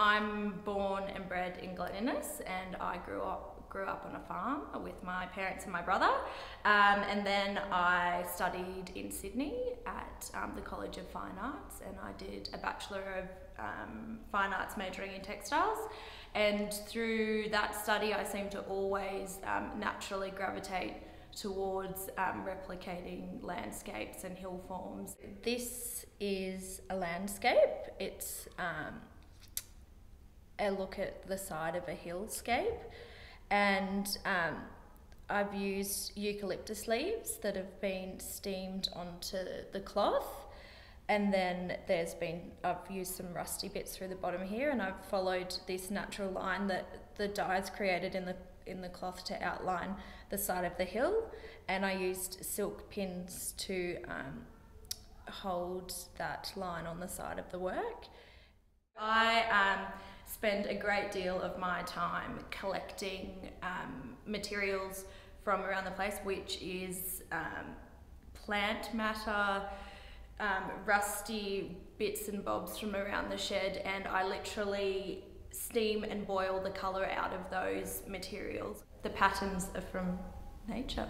I'm born and bred in Glen Innes, and I grew up grew up on a farm with my parents and my brother. Um, and then I studied in Sydney at um, the College of Fine Arts, and I did a Bachelor of um, Fine Arts majoring in textiles. And through that study, I seem to always um, naturally gravitate towards um, replicating landscapes and hill forms. This is a landscape. It's um, a look at the side of a hillscape, and um, I've used eucalyptus leaves that have been steamed onto the cloth. And then there's been, I've used some rusty bits through the bottom here, and I've followed this natural line that the dye's created in the in the cloth to outline the side of the hill, and I used silk pins to um, hold that line on the side of the work. I spend a great deal of my time collecting um, materials from around the place, which is um, plant matter, um, rusty bits and bobs from around the shed, and I literally steam and boil the colour out of those materials. The patterns are from nature.